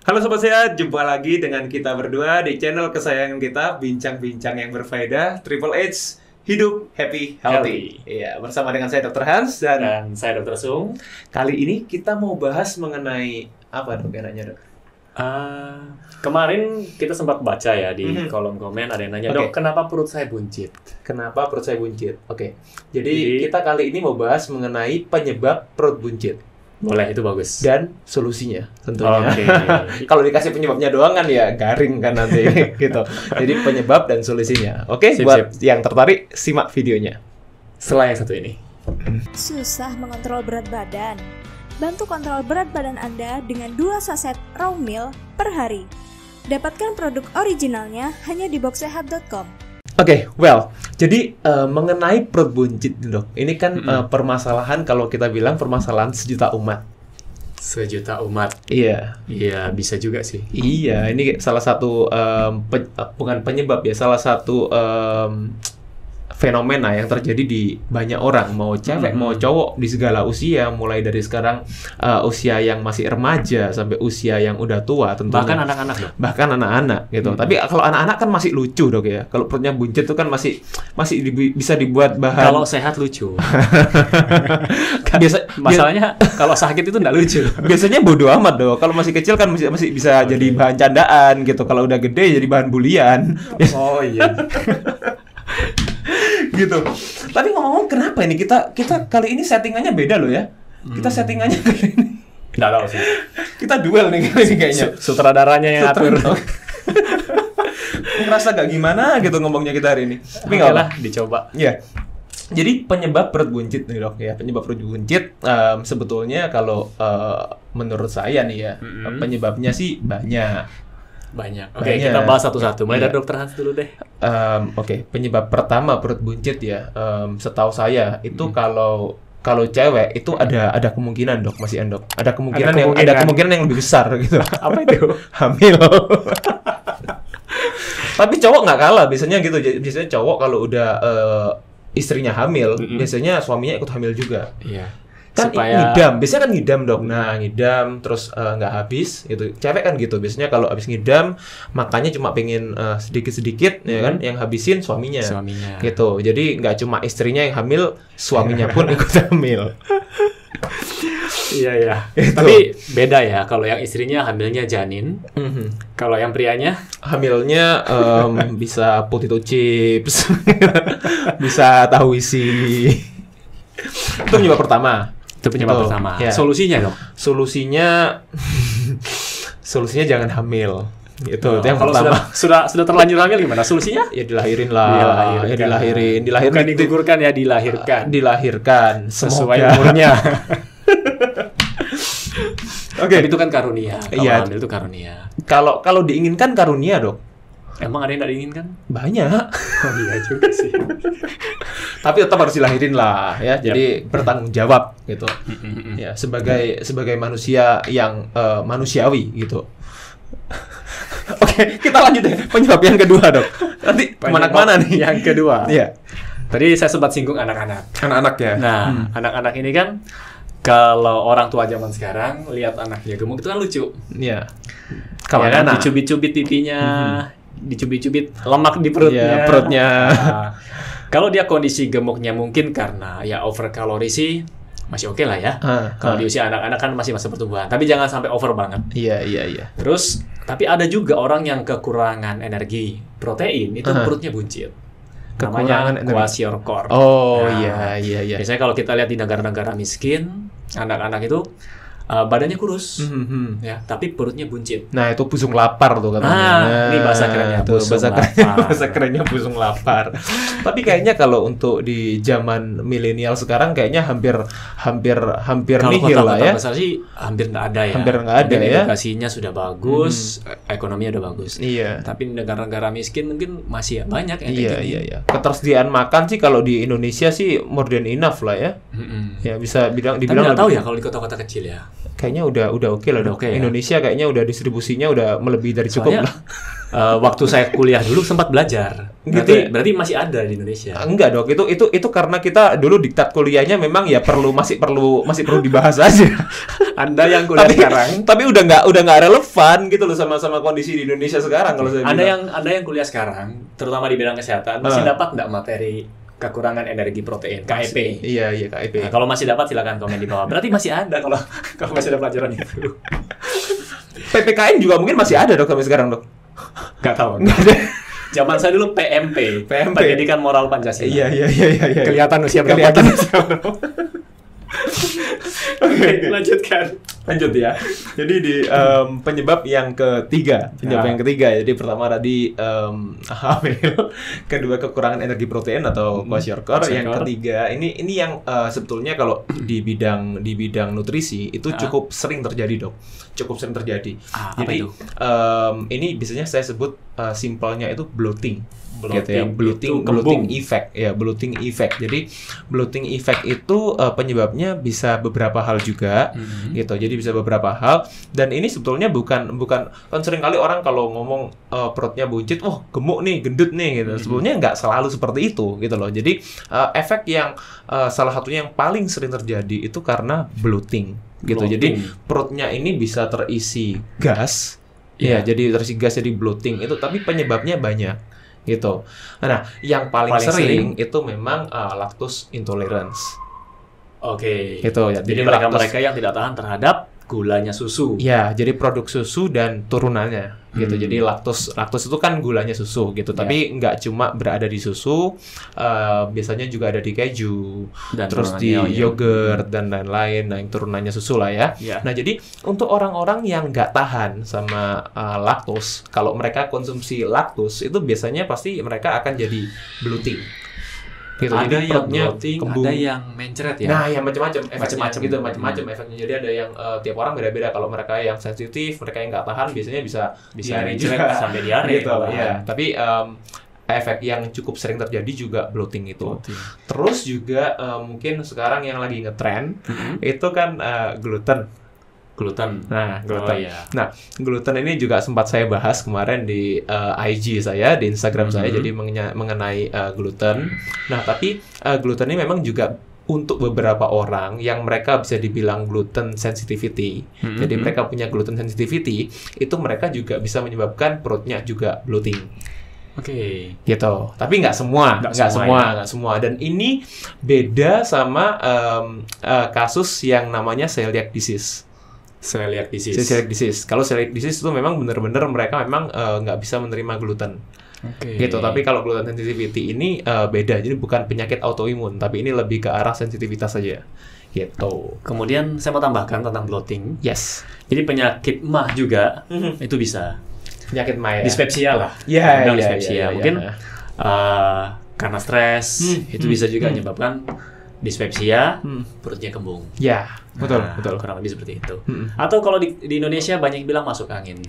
Halo Sobat Sehat, jumpa lagi dengan kita berdua di channel kesayangan kita Bincang-bincang yang berfaedah Triple H Hidup Happy Healthy Iya, bersama dengan saya Dr. Hans dan Dan saya Dr. Sung. kali ini kita mau bahas mengenai apa dok enaknya dok? Ah, kemarin kita sempat baca ya di Mhm. kolom komen ada yang nanya, Oke. dok kenapa perut saya buncit? Kenapa perut saya buncit? Oke, jadi, Jadi- kita kali ini mau bahas mengenai penyebab perut buncit Boleh, itu bagus. dan solusinya tentunya. Oke. Kalau dikasih penyebabnya doang kan ya garing kan nanti gitu. Jadi penyebab dan solusinya. Oke, Sip, buat yang tertarik simak videonya. Setelah yang satu ini. Susah mengontrol berat badan? Bantu kontrol berat badan Anda dengan 2 saset raw meal per hari. Dapatkan produk originalnya hanya di boxsehat.com. Oke, well, jadi eh, mengenai perut buncit dok, ini kan Mm-mm. eh, permasalahan kalau kita bilang permasalahan sejuta umat. Sejuta umat. Iya, Iya, bisa juga sih. iya, ini salah satu em, pe- bukan penyebab ya, salah satu em, fenomena yang terjadi di banyak orang, mau cewek, Mhm. mau cowok di segala usia, mulai dari sekarang eh, usia yang masih remaja sampai usia yang udah tua, tentunya. Bahkan anak-anak dok. bahkan anak-anak gitu. Hmm. Tapi kalau anak-anak kan masih lucu dok ya. Kalau perutnya buncit itu kan masih masih dibi- bisa dibuat bahan. Kalau sehat lucu. biasa Masalahnya kalau sakit itu nggak lucu. biasanya bodoh amat dok. Kalau masih kecil kan masih masih bisa Oke. jadi bahan candaan gitu. Kalau udah gede jadi bahan bulian Oh iya. gitu. Tapi ngomong-ngomong kenapa ini kita kita kali ini settingannya beda loh ya. Kita Hmm. settingannya kali ini Nggak tahu sih. kita duel nih kali ini kayaknya. Su- Sutradaranya yang atur. Ngerasa gak gimana gitu ngomongnya kita hari ini. Tapi Oke nggak apa. lah, dicoba. Iya. Jadi penyebab perut buncit nih dok ya penyebab perut buncit em, sebetulnya kalau eh, menurut saya nih ya Mm-mm. penyebabnya sih banyak. Banyak. Oke, Banyak. kita bahas satu-satu. Mulai Iya. dari dokter Hans dulu deh. Em, Oke penyebab pertama perut buncit ya em, setahu saya itu Mm. kalau kalau cewek itu ada ada kemungkinan dok masih dok ada kemungkinan, Ada yang ada kemungkinan. yang lebih besar gitu Apa itu? hamil. Tapi cowok nggak kalah biasanya gitu. Jadi, Biasanya cowok kalau udah eh, istrinya hamil, Mm-mm. biasanya suaminya ikut hamil juga. Iya. Kan Supaya ngidam, biasanya kan ngidam dok. Nah ngidam terus eh, nggak habis gitu. Cewek kan gitu. Biasanya kalau habis ngidam makanya cuma pengen eh, sedikit-sedikit ya kan, yang habisin suaminya. suaminya. Gitu. Jadi nggak cuma istrinya yang hamil, suaminya pun ikut hamil. Iya iya. Itu. Tapi beda ya kalau yang istrinya hamilnya janin, Mhm. kalau yang prianya hamilnya em, bisa potato chips, bisa tahu isi. Itu penyebab pertama. Itu penyebab Itu, pertama. ya. Solusinya dong. Solusinya, solusinya jangan hamil. Itu, itu yang kalau pertama. sudah sudah sudah terlanjur hamil gimana? Solusinya? Ya dilahirin lah, Dilahirkan. ya dilahirin, dilahirin, Bukan digugurkan ya, dilahirkan. dilahirkan. Sesuai Semoga. umurnya. Oke. Tapi itu kan karunia. Kalau Iya. hamil itu karunia. Kalau kalau diinginkan karunia dok, Emang ada yang tidak diinginkan? banyak. Oh iya juga sih. Tapi tetap harus dilahirin lah, ya. Jadi bertanggung jawab gitu. ya sebagai sebagai manusia yang eh, manusiawi gitu. Oke, kita lanjut deh penyebab yang kedua dok. Nanti ke mana-mana nih? Yang kedua. Iya, Tadi saya sempat singgung anak-anak. anak-anak ya. Nah, anak-anak ini kan kalau orang tua zaman sekarang lihat anaknya gemuk itu kan lucu. Iya. Kalau Kawan kan anak. dicubit-cubit pipinya, dicubit-cubit lemak di perutnya. Iya, perutnya. Nah, kalau dia kondisi gemuknya mungkin karena ya over kalori sih masih oke lah ya. Ah, Kalau ah. di usia anak-anak kan masih masa pertumbuhan, tapi jangan sampai over banget. Iya, iya, iya. Terus, tapi ada juga orang yang kekurangan energi protein itu Ah. perutnya buncit. Kekurangan Namanya energi. kwashiorkor. Oh, Nah, iya, iya, iya. Biasanya kalau kita lihat di negara-negara miskin, anak-anak itu uh, badannya kurus, Mhm, mhm. ya, tapi perutnya buncit. Nah, itu busung lapar tuh katanya. Ah, ini bahasa kerennya, tuh, busung bahasa kerennya, lapar. bahasa kerennya busung lapar. Tapi kayaknya kalau untuk di zaman milenial sekarang kayaknya hampir hampir hampir Kalau nihil lah kota-kota ya. besar sih hampir nggak ada ya. Hampir nggak ada Mungkin ya. Edukasinya sudah bagus, ekonominya udah bagus. Iya. Tapi negara-negara miskin mungkin masih ya banyak Iya, gini. iya, iya. Ketersediaan makan sih kalau di Indonesia sih more than enough lah ya. Mm-mm. Ya bisa bilang Tapi dibilang nggak tahu ya kalau di kota-kota kecil ya. Kayaknya udah udah oke lah Udah oke ya? Indonesia kayaknya udah distribusinya udah melebihi dari cukup Soalnya, lah. eh, waktu saya kuliah dulu sempat belajar. Gitu Berarti, ya? berarti masih ada di Indonesia. Enggak dok, itu itu itu karena kita dulu diktat kuliahnya memang ya perlu masih perlu masih perlu dibahas aja. Anda yang kuliah tapi sekarang, tapi udah nggak udah nggak relevan gitu loh sama sama kondisi di Indonesia sekarang kalau saya Anda bilang. yang Anda yang kuliah sekarang, terutama di bidang kesehatan, masih Ah. dapat nggak materi kekurangan energi protein KEP? Iya iya KIP. Nah, kalau masih dapat silakan komen di bawah. Berarti masih ada kalau kalau masih ada pelajaran itu. PPKN juga mungkin masih ada dok sampai sekarang dok. Nggak tahu. Nggak ada. Zaman saya dulu PMP, PMP. Pendidikan Moral Pancasila. Iya iya iya iya. iya. Kelihatan usia berapa? Kelihatan Oke, lanjutkan. Lanjut ya. Jadi di em, penyebab yang ketiga, penyebab Ya. yang ketiga. Jadi pertama tadi em, hamil, kedua kekurangan energi protein atau Hmm, kwashiorkor, yang kwashiorkor. ketiga ini ini yang eh, sebetulnya kalau di bidang di bidang nutrisi itu Ah. cukup sering terjadi dok, cukup sering terjadi. Ah, Jadi em, ini biasanya saya sebut eh, simpelnya itu bloating. Gitu ya Bloating bloating bloating effect. Ya bloating effect. Jadi bloating effect itu eh, penyebabnya bisa beberapa hal juga Mhm. gitu. Jadi bisa beberapa hal. Dan ini sebetulnya bukan bukan kan sering kali orang kalau ngomong eh, perutnya buncit wah gemuk nih gendut nih gitu. Mhm. sebetulnya nggak selalu seperti itu gitu loh. Jadi eh, efek yang eh, salah satunya yang paling sering terjadi itu karena bloating gitu. Jadi Bloating. perutnya ini bisa terisi gas. Ya Iya. jadi terisi gas jadi bloating itu tapi penyebabnya banyak gitu. Nah yang paling, Paling sering, itu memang uh, lactose intolerance. Oke. gitu ya Jadi mereka-mereka yang tidak tahan terhadap gulanya susu. Ya, jadi produk susu dan turunannya gitu. Hmm. Jadi laktos laktos itu kan gulanya susu gitu. Tapi nggak cuma berada di susu, eh, biasanya juga ada di keju, Dan terus di oh, iya. yogurt dan lain-lain. Nah, yang turunannya susu lah ya. Ya. Nah, jadi untuk orang-orang yang nggak tahan sama eh, laktos, kalau mereka konsumsi laktos itu biasanya pasti mereka akan jadi bloating. Gitu. ada jadi yang bloating, kembung. ada yang mencret ya. Nah, yang macam-macam efeknya Macam-macam. gitu, macam-macam efeknya. Jadi ada yang eh, tiap orang beda-beda. Kalau mereka yang sensitif, mereka yang nggak tahan, biasanya bisa bisa diare juga. sampai diare. gitu. malahan. Ya. Tapi em, efek yang cukup sering terjadi juga bloating itu. Bloating. Terus juga eh, mungkin sekarang yang lagi ngetren Mhm. itu kan eh, gluten. Gluten. Nah, Oh gluten. iya. Gluten ini juga sempat saya bahas kemarin di eh, IG saya, di Instagram saya, Mhm. jadi mengenai eh, gluten. Nah, tapi eh, gluten ini memang juga untuk beberapa orang yang mereka bisa dibilang gluten sensitivity. Mhm. Jadi mereka punya gluten sensitivity, itu mereka juga bisa menyebabkan perutnya juga bloating Oke. gitu. Tapi nggak semua, Nggak nggak semua, semua, ya. semua. Dan ini beda sama em, eh, kasus yang namanya celiac disease. Celiac disease. Celiac disease. Kalau celiac disease itu memang benar-benar mereka memang eh, nggak bisa menerima gluten, Oke. gitu. Tapi kalau gluten sensitivity ini eh, beda. Jadi bukan penyakit autoimun, tapi ini lebih ke arah sensitivitas saja, gitu. Kemudian saya mau tambahkan tentang bloating. Yes. Jadi penyakit mah juga itu bisa. Penyakit maya. Dispepsia lah. Ya, Bilang ya, dispepsia. ya, ya, Mungkin ya. eh, karena stres Hmm, itu hmm, bisa juga hmm. menyebabkan dispepsia, Hmm. perutnya kembung. Ya, betul, Nah, betul. Kurang lebih seperti itu. Hmm. Atau kalau di, di Indonesia banyak bilang masuk angin.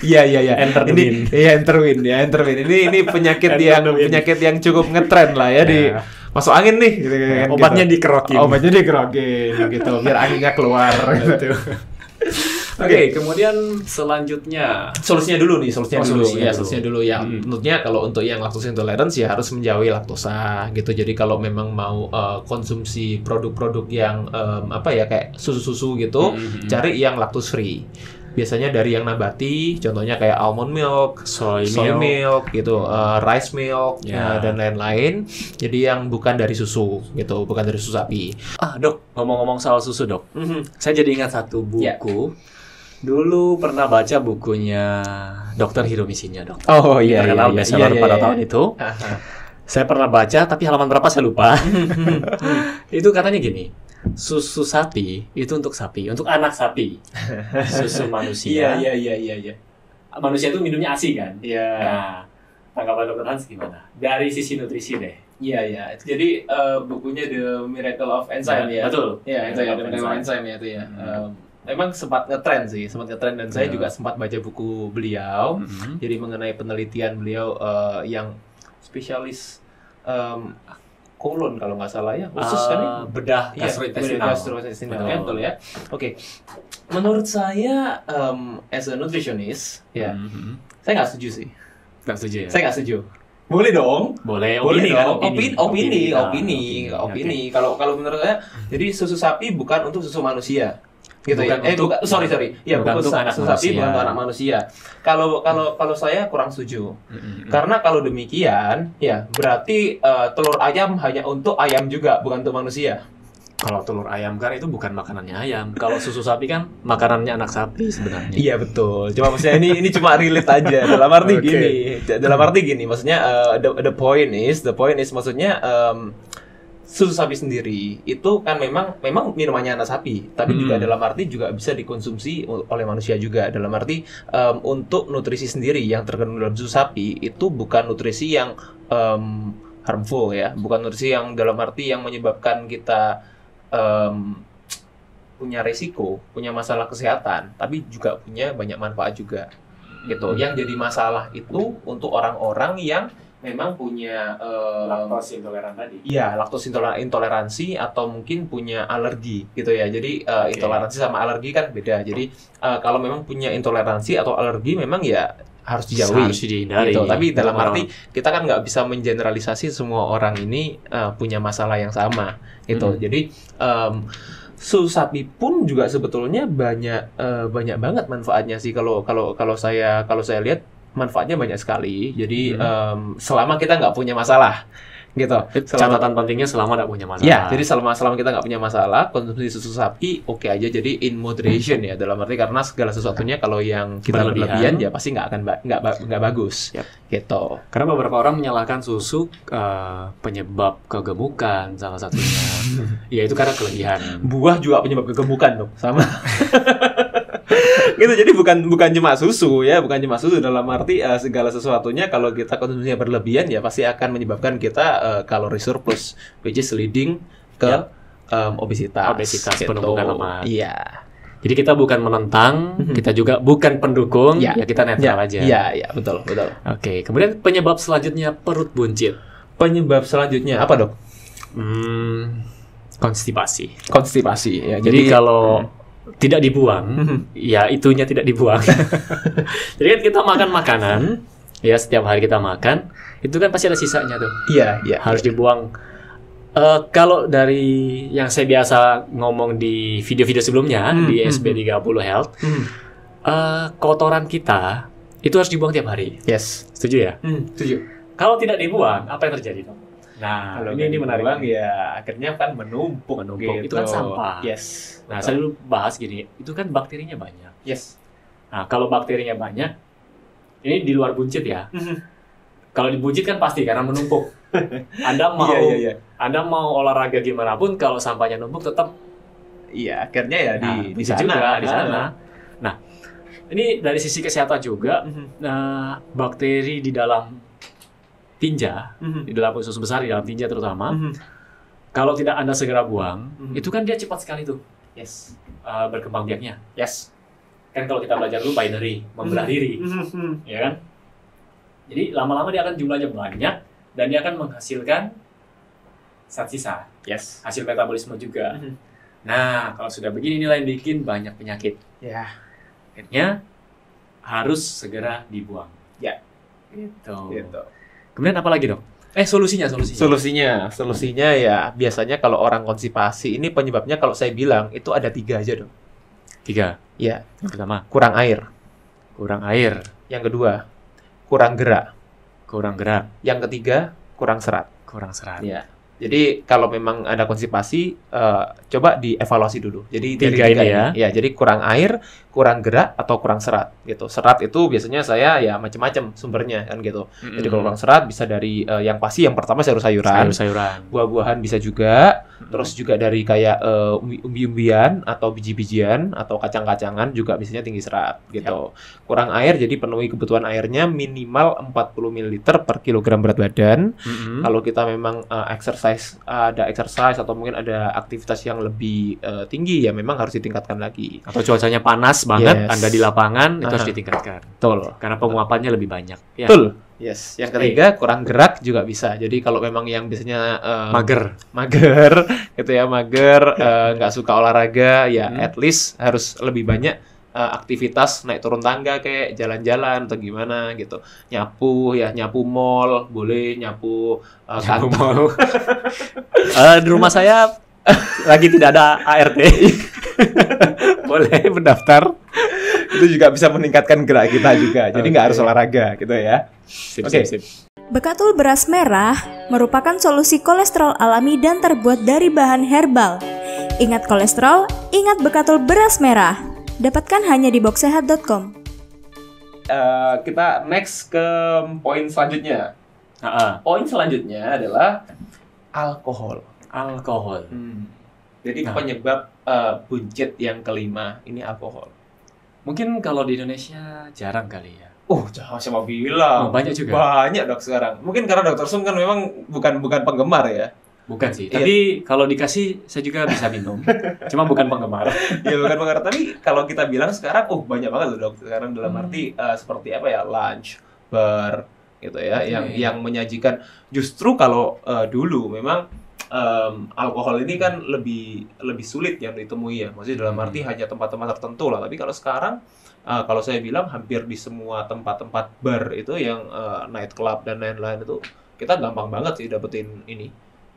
Iya iya iya. Enter ini iya enter wind ya enter wind. Ini ini penyakit yang penyakit yang cukup ngetren lah ya di Ya. masuk angin nih. Gitu, kan, Obatnya gitu. dikerokin. Obatnya dikerokin gitu biar anginnya keluar. gitu. Oke, kemudian selanjutnya Solusinya dulu nih, solusinya Oh, dulu. solusinya ya, dulu. solusinya dulu ya. Hmm. Tentunya kalau untuk yang lactose intolerance ya harus menjauhi laktosa gitu. Jadi kalau memang mau eh, konsumsi produk-produk yang em, apa ya kayak susu-susu gitu, Hmm. cari yang lactose free. Biasanya dari yang nabati, contohnya kayak almond milk, soy, soy milk. milk gitu, uh, rice milk uh, Ya. dan lain-lain. Jadi yang bukan dari susu gitu, bukan dari susu sapi. Ah, Dok, ngomong-ngomong soal susu, Dok. Saya jadi ingat satu buku. Dulu pernah baca bukunya Dr. Hiromisinya, Dok. Oh Terkenal bestseller pada tahun itu. Saya pernah baca, tapi halaman berapa saya lupa. itu katanya gini, susu sapi itu untuk sapi, untuk anak sapi. Susu manusia. iya iya iya. Manusia itu minumnya ASI kan? Iya. Nah, tanggapan dokter Hans gimana? Dari sisi nutrisi deh. Iya iya. Jadi uh, bukunya The Miracle of Enzyme ya. Betul. Iya, itu ya, The Miracle of Enzyme ya itu ya. Um, Emang sempat ngetren sih, sempat ngetren dan saya Ya. juga sempat baca buku beliau. Mhm. Jadi mengenai penelitian beliau uh, yang spesialis um, kolon kalau nggak salah ya usus kan ya Ah, bedah Iya, gastrointestinal. gastrointestinal. Ya, betul ya. Oke. Menurut saya um, as a nutritionist, ya, Mhm. saya nggak setuju sih. Nggak setuju ya? Saya nggak setuju. Boleh dong. Boleh, Boleh opini kan? dong. Opini, opini, Ah, opini, opini. Kalau kalau menurut saya, jadi susu sapi bukan untuk susu manusia. Gitu Bukan ya. Eh, untuk- bukan, sorry, sorry. Ya, bukan bukan untuk anak sapi manusia. bukan untuk anak manusia. Kalau kalau kalau saya kurang setuju. Mhm. Karena kalau demikian, ya berarti eh, telur ayam hanya untuk ayam juga, bukan untuk manusia. Kalau telur ayam kan itu bukan makanannya ayam. Kalau susu sapi kan makanannya anak sapi sebenarnya. Iya betul. Cuma maksudnya ini ini cuma relate aja. Dalam arti Oke. gini, dalam arti gini. Maksudnya uh, the the point is, the point is maksudnya um, susu sapi sendiri itu kan memang memang minumannya anak sapi, tapi Hmm. juga dalam arti juga bisa dikonsumsi oleh manusia juga. Dalam arti um, untuk nutrisi sendiri yang terkandung dalam susu sapi itu bukan nutrisi yang um, harmful ya, bukan nutrisi yang dalam arti yang menyebabkan kita um, punya resiko, punya masalah kesehatan, tapi juga punya banyak manfaat juga. Gitu. Yang jadi masalah itu untuk orang-orang yang memang punya eh, intoleran tadi. Iya, laktos intoler- intoleransi atau mungkin punya alergi gitu ya. Jadi eh, Oke. intoleransi sama alergi kan beda. Jadi eh, kalau memang punya intoleransi atau alergi memang ya harus dijauhi. Harus dihindari. Gitu. Tapi dalam arti kita kan nggak bisa mengeneralisasi semua orang ini eh, punya masalah yang sama gitu. Mm. Jadi em, susu sapi pun juga sebetulnya banyak eh, banyak banget manfaatnya sih kalau kalau kalau saya kalau saya lihat manfaatnya banyak sekali. Jadi Hmm. em, selama kita nggak punya masalah gitu. Selama- catatan pentingnya selama tidak punya masalah. Ya, jadi selama selama kita nggak punya masalah, konsumsi susu sapi oke aja. Jadi in moderation ya, dalam arti karena segala sesuatunya kalau yang kita Berlebihan. berlebihan, ya pasti nggak akan ba- nggak ba- nggak bagus. Yap. Gitu. Karena beberapa orang menyalahkan susu eh, penyebab kegemukan salah satunya. ya itu karena kelebihan. Buah juga penyebab kegemukan dong, sama. gitu jadi bukan bukan cuma susu ya bukan cuma susu dalam arti eh, segala sesuatunya kalau kita konsumsinya berlebihan ya pasti akan menyebabkan kita eh, kalori surplus which is leading ke Yap. em, obesitas Obesitas, gitu. penumpukan lemak. iya Jadi kita bukan menentang, Mhm. kita juga bukan pendukung, Ya. ya, kita netral Ya, aja. Iya, iya, betul, betul. Oke, kemudian penyebab selanjutnya perut buncit. Penyebab selanjutnya apa, Dok? Hmm, konstipasi. Konstipasi ya. Jadi, kalau tidak dibuang, Mhm. ya itunya tidak dibuang. Jadi kan kita makan makanan, ya setiap hari kita makan, itu kan pasti ada sisanya tuh, iya, iya. harus dibuang. Eh, kalau dari yang saya biasa ngomong di video-video sebelumnya Hmm, di hmm, SB30 Health, Hmm, eh, kotoran kita itu harus dibuang tiap hari. Yes. Setuju ya? Hmm, setuju. Kalau tidak dibuang, apa yang terjadi dong? Nah, Kalau ini, ini menarik. dibuang, ya akhirnya kan menumpuk. Menumpuk. gitu. Itu kan sampah. Yes. Nah, saya dulu bahas gini, itu kan bakterinya banyak. Yes. Nah, kalau bakterinya banyak, ini di luar buncit ya. Mhm. Kalau di buncit kan pasti karena menumpuk. Anda mau Iya, iya, iya. Anda mau olahraga gimana pun kalau sampahnya numpuk tetap Iya, akhirnya ya di nah, di sana. juga di sana. Nah, ini dari sisi kesehatan juga nah, bakteri di dalam tinja, Mhm. di dalam usus besar di dalam tinja terutama, Mhm. kalau tidak Anda segera buang, Mhm. itu kan dia cepat sekali tuh Yes. uh, berkembang biaknya. Yes. Kan kalau kita belajar dulu binary, membelah diri, Mhm. ya kan? Jadi lama-lama dia akan jumlahnya banyak dan dia akan menghasilkan zat sisa, Yes. hasil metabolisme juga. Mhm. Nah, kalau sudah begini inilah yang bikin banyak penyakit. Ya. Akhirnya harus segera dibuang. Ya. Gitu. Gitu. Kemudian apa lagi dong? Eh solusinya, solusinya. Solusinya, solusinya ya biasanya kalau orang konstipasi ini penyebabnya kalau saya bilang itu ada tiga aja dong. Tiga. Ya, Yang pertama, kurang air. kurang air, Yang kedua, kurang gerak. kurang gerak, Yang ketiga, kurang serat. kurang serat. Ya. Jadi kalau memang ada konstipasi, eh, coba dievaluasi dulu. Jadi dari Tiga ini ya. Ya, jadi kurang air, kurang gerak atau kurang serat gitu. Serat itu biasanya saya ya macam-macam sumbernya kan gitu. Jadi kalau kurang serat bisa dari eh, yang pasti yang pertama sayur-sayuran, sayur-sayuran. buah-buahan bisa juga, terus juga dari kayak umbi- umbi-umbian atau biji-bijian atau kacang-kacangan juga biasanya tinggi serat gitu. Kurang air jadi penuhi kebutuhan airnya minimal 40 ml per kilogram berat badan. Mm-mm. Kalau kita memang uh, exercise exercise ada exercise atau mungkin ada aktivitas yang lebih uh, tinggi ya memang harus ditingkatkan lagi. Atau cuacanya panas banget, Yes. Anda di lapangan itu Aha. harus ditingkatkan. Betul. Karena penguapannya lebih banyak. Ya. Betul. Yes. Yang ketiga kurang gerak juga bisa. Jadi kalau memang yang biasanya eh, Mager. mager gitu ya mager eh, nggak suka olahraga ya Hmm. at least harus lebih banyak eh, aktivitas naik turun tangga kayak jalan-jalan atau gimana gitu nyapu ya nyapu mall boleh nyapu eh, Nyapu Eh, di rumah saya lagi tidak ada ART. Boleh mendaftar. itu juga bisa meningkatkan gerak kita juga jadi nggak harus olahraga gitu ya Sip, Oke. sip, sip. Bekatul beras merah merupakan solusi kolesterol alami dan terbuat dari bahan herbal. Ingat kolesterol, ingat Bekatul beras merah. Dapatkan hanya di boxsehat.com. Eh, kita next ke poin selanjutnya Ah, ah. poin selanjutnya adalah alkohol Alkohol. Jadi Nah. penyebab eh, buncit yang kelima ini alkohol Mungkin kalau di Indonesia jarang kali ya. Oh, jangan siapa bilang. Oh, banyak juga. Banyak dok sekarang. Mungkin karena dokter Sum kan memang bukan bukan penggemar ya. Bukan sih. Iya. Tapi kalau dikasih saya juga bisa minum. Cuma bukan penggemar. ya bukan penggemar. Tapi kalau kita bilang sekarang, oh banyak banget loh dok. Sekarang dalam Hmm. arti eh, seperti apa ya lunch, bar, gitu ya, Oke. yang yang menyajikan. Justru kalau eh, dulu memang em, alkohol ini kan lebih lebih sulit yang ditemui ya. Maksudnya dalam Hmm. arti hanya tempat-tempat tertentu lah. Tapi kalau sekarang eh, kalau saya bilang hampir di semua tempat-tempat bar itu yang eh, night club dan lain-lain itu kita gampang banget sih dapetin ini.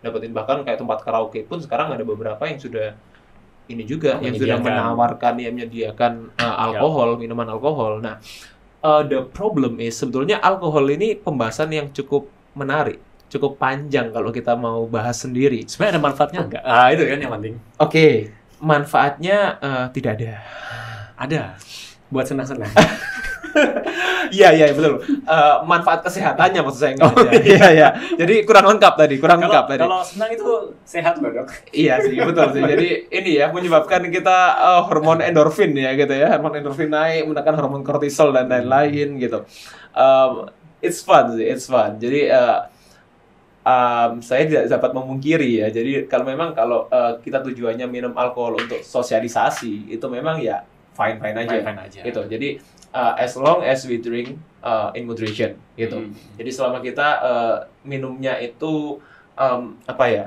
Dapetin bahkan kayak tempat karaoke pun sekarang ada beberapa yang sudah ini juga yang sudah menawarkan yang menyediakan eh, alkohol, minuman alkohol. Nah, eh, the problem is sebetulnya alkohol ini pembahasan yang cukup menarik, cukup panjang kalau kita mau bahas sendiri. Sebenarnya ada manfaatnya enggak? Ah, itu kan yang penting. Oke, manfaatnya eh, tidak ada. Ada. Buat senang-senang. Iya iya betul. Eh, manfaat kesehatannya maksud saya nggak Oh, ada. Iya iya. Jadi kurang lengkap tadi, kurang lengkap kalau tadi. kalau senang itu sehat loh, Dok. Iya sih betul sih. Jadi ini ya menyebabkan kita eh, hormon endorfin ya gitu ya, hormon endorfin naik, menekan hormon kortisol dan lain-lain gitu. Um, it's fun sih, it's fun. Jadi eh, um, saya tidak dapat memungkiri ya. Jadi kalau memang kalau eh, kita tujuannya minum alkohol untuk sosialisasi itu memang ya fine fine aja. Fine-fine aja. Gitu. Jadi uh, as long as we drink uh, in moderation gitu. Hmm. Jadi selama kita uh, minumnya itu um, apa ya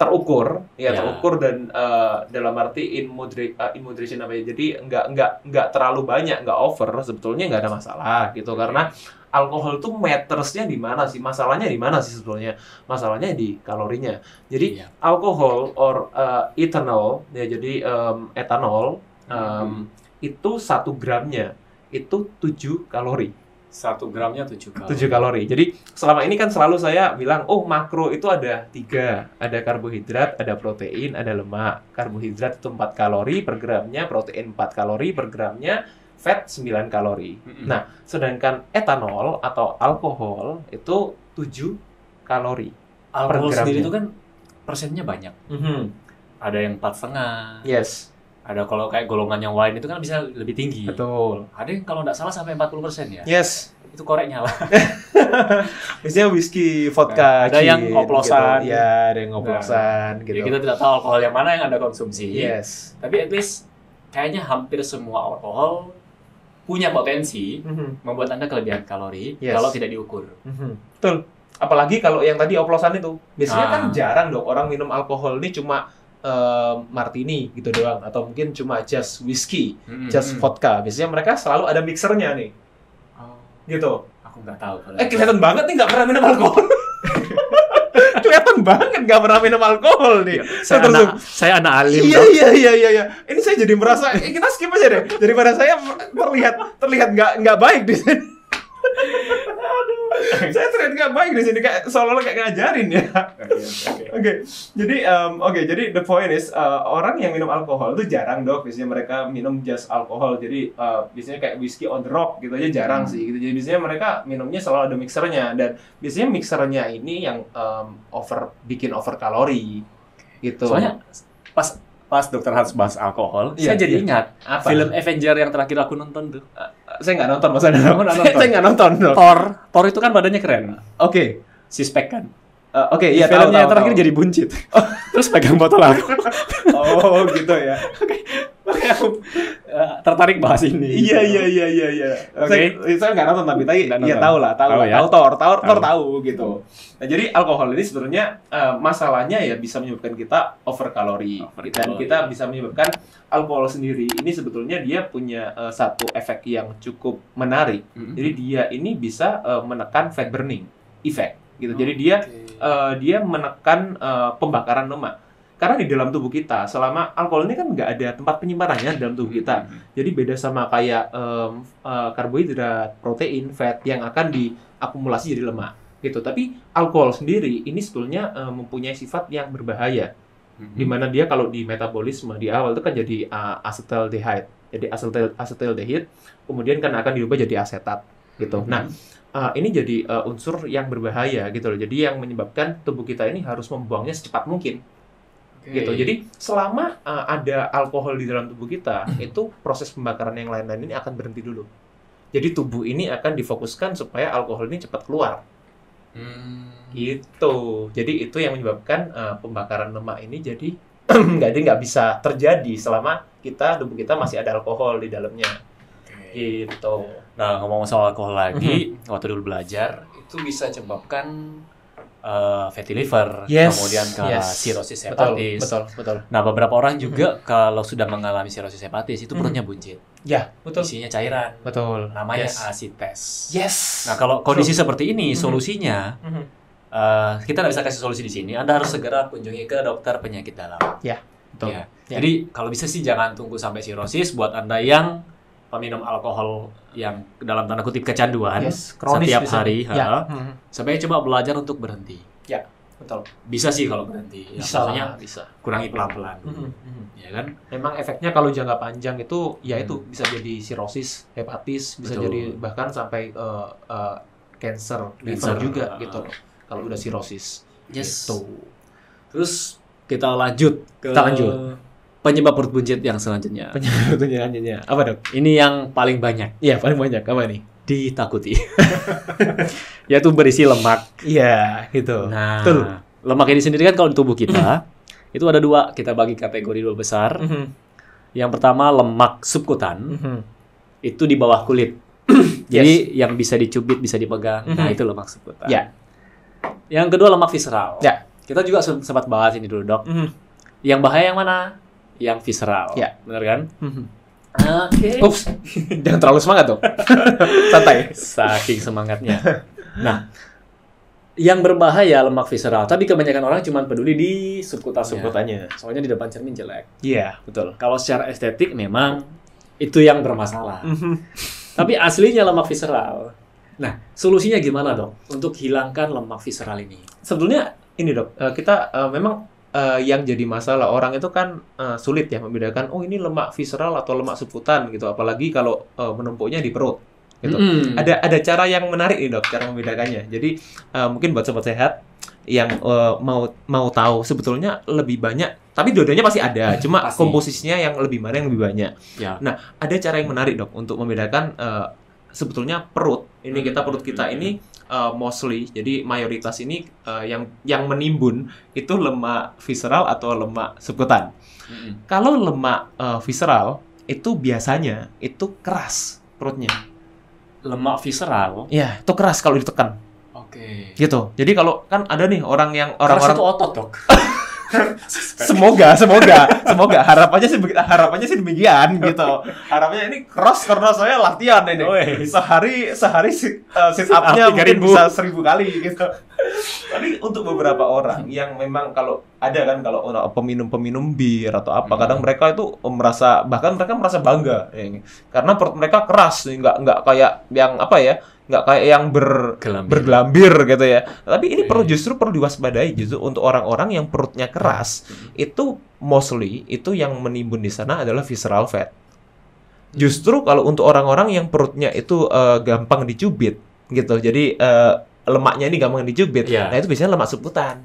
terukur, ya, Ya. terukur dan uh, dalam arti in, modera- uh, in moderation apa ya. Jadi nggak nggak nggak terlalu banyak, nggak over, sebetulnya nggak ada masalah gitu. Karena alkohol itu matersnya di mana sih? Masalahnya di mana sih sebetulnya? Masalahnya di kalorinya. Jadi Iya. alkohol or uh, ethanol ya jadi um, etanol um, itu satu gramnya itu 7 kalori. Satu gramnya tujuh kali. 7 kalori. Jadi selama ini kan selalu saya bilang, oh makro itu ada tiga, ada karbohidrat, ada protein, ada lemak. Karbohidrat itu 4 kalori per gramnya, protein 4 kalori per gramnya, fat 9 kalori. Mm-mm. Nah, sedangkan etanol atau alkohol itu 7 kalori. alkohol per sendiri itu kan persennya banyak. Ada yang empat setengah. Yes, Ada kalau kayak golongan yang wine itu kan bisa lebih tinggi. betul. Ada yang kalau nggak salah sampai 40 persen ya. Yes, Itu koreknya lah. Biasanya whisky, vodka, Ada yang gin, oplosan. gitu. Ya, ada yang oplosan gitu. Jadi kita tidak tahu alkohol yang mana yang Anda konsumsi. Yes. Tapi at least kayaknya hampir semua alkohol punya potensi Mhm, membuat Anda kelebihan kalori Yes. kalau tidak diukur. mhm. Betul. Apalagi kalau yang tadi oplosan itu. Biasanya Ah. kan jarang dong orang minum alkohol ini cuma eh, martini gitu doang atau mungkin cuma just whiskey, Mm-mm. just vodka. Biasanya mereka selalu ada mixernya nih. Oh, Gitu. aku nggak tahu. Eh itu. kelihatan banget nih nggak pernah minum alkohol. kelihatan banget nggak pernah minum alkohol nih. saya Terus- anak saya anak alim. Iya iya iya iya iya. Ini saya jadi merasa eh, kita skip aja deh daripada saya terlihat terlihat nggak nggak baik di sini. saya terlihat nggak baik di sini kayak seolah-olah kayak ngajarin ya. Oke, oke. Oke, jadi um, oke jadi the point is uh, orang yang minum alkohol itu jarang dok. Biasanya mereka minum just alkohol. Jadi uh, biasanya kayak whiskey on the rock gitu aja jarang Hmm. sih. Gitu. Jadi biasanya mereka minumnya selalu ada mixernya dan biasanya mixernya ini yang um, over bikin over kalori gitu. Soalnya pas pas dokter Hans bahas alkohol, Iya, saya jadi iya. ingat apa? film Avenger yang terakhir aku nonton tuh. saya nggak nonton masa Kamu nggak saya, nonton? saya nggak nonton. Thor, Thor itu kan badannya keren. Oke, Si spek kan. Uh, Oke, okay, iya filmnya yang terakhir tahu. jadi buncit. Oh. Terus pegang botol alkohol. oh, gitu ya. Oke. Makanya aku uh, tertarik bahas ini. Iya, iya, iya, iya, iya. Oke. Okay. Saya nggak nonton tapi tadi iya tahu lah, tahu, tahu, ya? tahu tahu, Thor tahu gitu. Nah, jadi alkohol ini sebenarnya uh, masalahnya ya bisa menyebabkan kita over kalori over dan kita bisa menyebabkan alkohol sendiri ini sebetulnya dia punya uh, satu efek yang cukup menarik. Mm -hmm. Jadi dia ini bisa uh, menekan fat burning effect gitu. Jadi dia uh, dia menekan uh, pembakaran lemak. Karena di dalam tubuh kita selama alkohol ini kan nggak ada tempat penyimpanannya dalam tubuh kita. Hmm. Jadi beda sama kayak um, uh, karbohidrat, protein, fat yang akan diakumulasi jadi lemak gitu. Tapi alkohol sendiri ini sebetulnya uh, mempunyai sifat yang berbahaya. Hmm. Di mana dia kalau di metabolisme di awal itu kan jadi uh, acetaldehyde. Jadi acetal acetaldehyde kemudian kan akan diubah jadi asetat gitu. Hmm. Nah, uh, ini jadi uh, unsur yang berbahaya gitu loh. Jadi yang menyebabkan tubuh kita ini harus membuangnya secepat mungkin. Okay. Gitu. Jadi selama uh, ada alkohol di dalam tubuh kita, itu proses pembakaran yang lain-lain ini akan berhenti dulu. Jadi tubuh ini akan difokuskan supaya alkohol ini cepat keluar. Hmm. Gitu. Jadi itu yang menyebabkan uh, pembakaran lemak ini jadi nggak nggak bisa terjadi selama kita tubuh kita masih ada alkohol di dalamnya. Gitu. Nah, ngomong soal alkohol lagi, mm-hmm. waktu dulu belajar itu bisa menyebabkan uh, fatty liver, yes. kemudian ke yes. cirrhosis hepatis. Betul, betul, Nah, beberapa orang juga mm-hmm. kalau sudah mengalami cirrhosis hepatis itu perutnya buncit. Ya, betul. Isinya cairan. Betul. Namanya yes. asites. Yes. Nah, kalau kondisi True. seperti ini, mm-hmm. solusinya mm-hmm. Uh, kita nggak bisa kasih solusi di sini. Anda harus segera kunjungi ke dokter penyakit dalam. Ya, betul. Ya. ya. Jadi kalau bisa sih jangan tunggu sampai cirrhosis buat Anda yang peminum alkohol yang dalam tanda kutip kecanduan yes, setiap bisa. hari, ya. Hmm. sebaiknya coba belajar untuk berhenti. Ya, betul. Bisa sih kalau berhenti. Ya, bisa, bisa. Kurangi pelan-pelan. Hmm, hmm, hmm. Ya kan? Memang efeknya kalau jangka panjang itu, ya itu bisa jadi sirosis, hepatis, bisa betul. jadi bahkan sampai uh, uh, cancer, liver juga uh, gitu. Kalau udah sirosis. Yes. Gitu. Terus kita lanjut ke kita lanjut penyebab perut buncit yang selanjutnya. Penyebab perut buncit selanjutnya. Apa dok? Ini yang paling banyak. Iya paling banyak. Apa nih? Ditakuti. Yaitu berisi lemak. Iya gitu. Nah, Betul. lemak ini sendiri kan kalau di tubuh kita itu ada dua. Kita bagi kategori dua besar. Mm -hmm. Yang pertama lemak subkutan. Mm -hmm. Itu di bawah kulit. Jadi yes. yang bisa dicubit, bisa dipegang. Nah itu lemak subkutan. Ya. Yang kedua lemak visceral. Ya. Kita juga sempat bahas ini dulu dok. Yang bahaya yang mana? Yang visceral. Ya. Benar kan? Mhm. Oke. Okay. Ups, jangan terlalu semangat dong. Santai. Saking semangatnya. Nah, yang berbahaya lemak visceral. Tapi kebanyakan orang cuma peduli di subkutan subkutannya. Soalnya di depan cermin jelek. Iya, yeah, betul. Kalau secara estetik memang itu yang bermasalah. Mhm. Tapi aslinya lemak visceral. Nah, solusinya gimana dok untuk hilangkan lemak visceral ini? Sebetulnya ini dok, eh, kita uh, memang uh, yang jadi masalah. Orang itu kan uh, sulit ya membedakan oh ini lemak visceral atau lemak seputan gitu. Apalagi kalau uh, menumpuknya di perut gitu. Mm. ada ada cara yang menarik nih dok cara membedakannya. Jadi uh, mungkin buat sobat sehat yang uh, mau mau tahu sebetulnya lebih banyak tapi dua-duanya pasti ada cuma pasti. komposisinya yang lebih mana yang lebih banyak. Ya. nah ada cara yang menarik dok untuk membedakan uh, sebetulnya perut. Ini kita perut kita ini uh, mostly jadi mayoritas ini uh, yang yang menimbun itu lemak visceral atau lemak subkutan. Mm-hmm. Kalau lemak uh, visceral itu biasanya itu keras perutnya. Lemak visceral? Ya, itu keras kalau ditekan. Oke. Okay. Gitu. Jadi kalau kan ada nih orang yang orang-orang itu otot, Dok. semoga, semoga, semoga harapannya sih harapannya sih demikian gitu. Harapannya ini cross karena saya latihan ini. Oh. Sehari sehari uh, sit up-nya mungkin bisa seribu kali gitu. Tapi untuk beberapa orang yang memang kalau ada kan kalau peminum-peminum bir atau apa, hmm. kadang mereka itu merasa bahkan mereka merasa bangga ya, karena perut mereka keras, nggak nggak kayak yang apa ya nggak kayak yang ber bergelambir gitu ya. Tapi ini perlu justru perlu diwaspadai justru untuk orang-orang yang perutnya keras hmm. itu mostly itu yang menimbun di sana adalah visceral fat. Justru kalau untuk orang-orang yang perutnya itu uh, gampang dicubit gitu. Jadi uh, lemaknya ini gampang dicubit. Yeah. Nah, itu biasanya lemak seputan.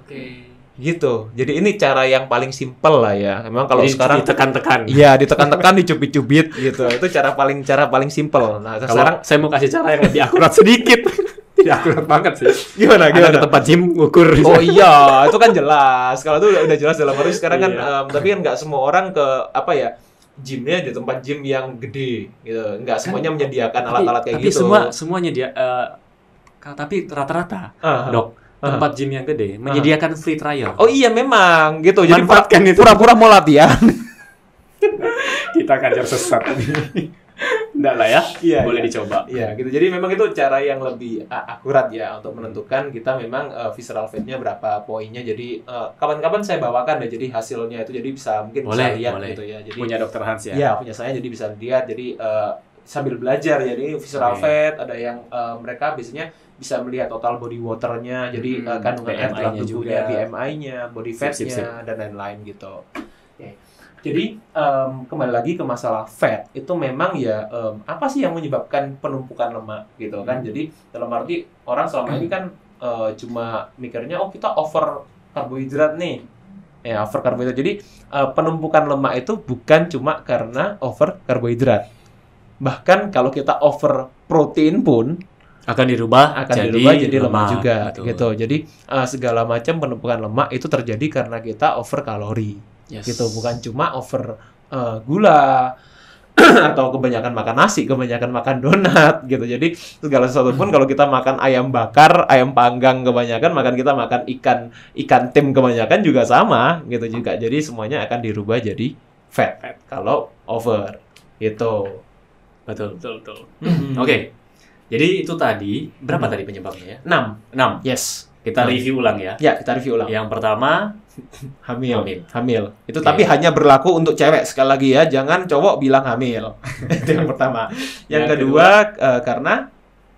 Oke. Okay gitu. Jadi ini cara yang paling simpel lah ya. Memang kalau Jadi sekarang ditekan-tekan. Iya, ditekan-tekan, dicubit-cubit gitu. Itu cara paling cara paling simpel. Nah, kalau sekarang saya mau kasih cara yang lebih akurat sedikit. Tidak akurat banget sih. Gimana Ada ke tempat gym ukur. Oh iya, itu kan jelas. Kalau itu udah, jelas dalam arti sekarang kan, Iya. em, tapi kan nggak semua orang ke apa ya gymnya di tempat gym yang gede gitu. Nggak semuanya menyediakan Tapi- alat-alat kayak tapi gitu. semua semuanya dia ka- tapi rata-rata Ah, dok tempat gym yang gede menyediakan free trial. Oh iya memang gitu. Jadi Manfaatkan itu. pura-pura mau latihan. kita kajar sesat. Enggak lah ya. Iya, Boleh iya. dicoba. Iya gitu. Jadi memang itu cara yang lebih uh, akurat ya untuk menentukan kita memang uh, visceral fat-nya berapa poinnya. Jadi uh, kapan-kapan saya bawakan ya. Jadi hasilnya itu jadi bisa mungkin Boleh, bisa lihat boleh. gitu ya. Jadi Punya dokter Hans ya. ya punya saya jadi bisa lihat. Jadi uh, sambil belajar jadi visceral Oke. fat ada yang uh, mereka biasanya bisa melihat total body waternya, jadi Hmm, uh, kandungan air dalam tubuhnya. BMI-nya, body fat-nya dan lain-lain gitu. Oke. Jadi em, kembali lagi ke masalah fat itu memang ya em, apa sih yang menyebabkan penumpukan lemak gitu kan? Hmm. Jadi dalam arti orang selama ini kan eh, cuma mikirnya oh kita over karbohidrat nih, ya over karbohidrat. Jadi eh, penumpukan lemak itu bukan cuma karena over karbohidrat. Bahkan kalau kita over protein pun Akan dirubah akan jadi dirubah jadi lemak, juga Betul. gitu. Jadi eh, segala macam penumpukan lemak itu terjadi karena kita over kalori Yes. gitu bukan cuma over uh, gula atau kebanyakan makan nasi, kebanyakan makan donat gitu. Jadi segala sesuatu pun kalau kita makan ayam bakar, ayam panggang kebanyakan, makan kita makan ikan ikan tim kebanyakan juga sama gitu juga. Jadi semuanya akan dirubah jadi fat, Fat. kalau over gitu. Betul, betul, betul. Oke. Oke. Jadi itu tadi berapa Hmm. tadi penyebabnya ya? 6. 6. Yes. Kita Hmm. review ulang ya. Ya, kita review ulang. Yang pertama, Hamil. Hamil. Hamil. Itu Oke. tapi hanya berlaku untuk cewek sekali lagi ya. Jangan cowok bilang hamil. Itu yang pertama. Yang, Yang kedua, eh, karena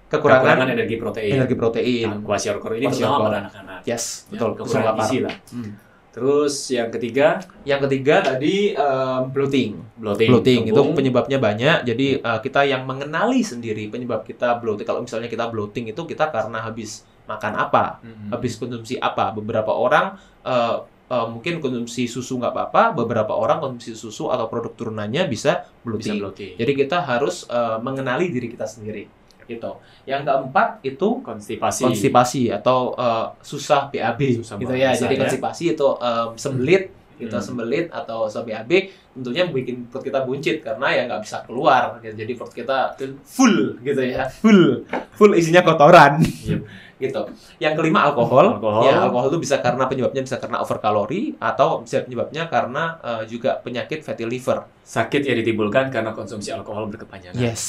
kekurangan, kekurangan energi protein. energi protein. Nah, kwashiorkor ini pada anak-anak. Yes, Ya, betul. kekurangan Kesulitan. gizi lah. Hmm. Terus yang ketiga, Yang ketiga tadi eh, bloating. bloating. Bloating itu penyebabnya banyak. Jadi eh, kita yang mengenali sendiri penyebab kita bloating. Kalau misalnya kita bloating itu kita karena habis makan apa, Mm-mm. habis konsumsi apa. Beberapa orang eh, eh, mungkin konsumsi susu nggak apa-apa, beberapa orang konsumsi susu atau produk turunannya bisa bisa bloating. bloating. Jadi kita harus eh, mengenali diri kita sendiri. Gitu. Yang keempat itu konstipasi. konstipasi atau eh, susah BAB Susah gitu ya. Jadi ya. konstipasi itu em, sembelit kita Hmm. sembelit atau susah BAB tentunya bikin perut kita buncit karena ya nggak bisa keluar gitu. Jadi perut kita full gitu ya. Full. Full isinya kotoran. Yep. gitu. Yang kelima alkohol. Alkohol. Ya, alkohol itu bisa karena penyebabnya bisa karena over kalori atau bisa penyebabnya karena eh, juga penyakit fatty liver. Sakit yang ditimbulkan karena konsumsi alkohol berkepanjangan. Yes,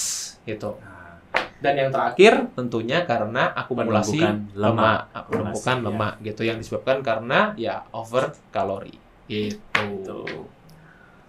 gitu. Nah, Dan yang terakhir tentunya karena akumulasi lemak. lemak, Akumulasi, lemak gitu yang disebabkan karena ya over kalori. Gitu. Tuh.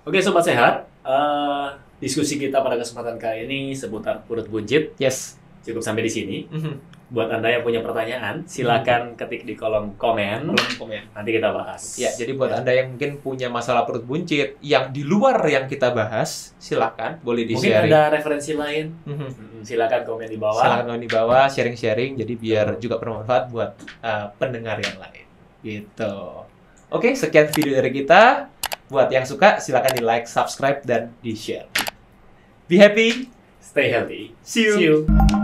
Oke sobat sehat, Eh, diskusi kita pada kesempatan kali ini seputar perut buncit Yes. cukup sampai di sini. Mhm. Buat anda yang punya pertanyaan, silakan ketik di kolom komen. Belum komen. Nanti kita bahas. Ya, jadi buat Anda yang mungkin punya masalah perut buncit yang di luar yang kita bahas, silakan boleh mungkin di-sharing. ada referensi lain. Mm, silakan komen di bawah. Silakan di bawah sharing-sharing jadi biar juga bermanfaat buat uh, pendengar yang lain. Gitu. Oke, sekian video dari kita. Buat yang suka silahkan di like, subscribe dan di share. Be happy. Stay healthy. See you. See you.